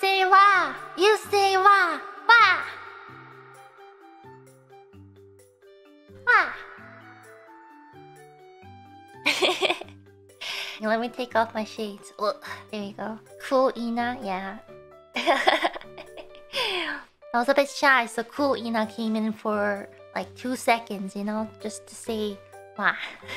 say wah. You say wah. Wah. Wah. Let me take off my shades. Oh, there you go. Cool Ina, yeah. I was a bit shy, so cool Ina came in for like two seconds, you know, just to say wah.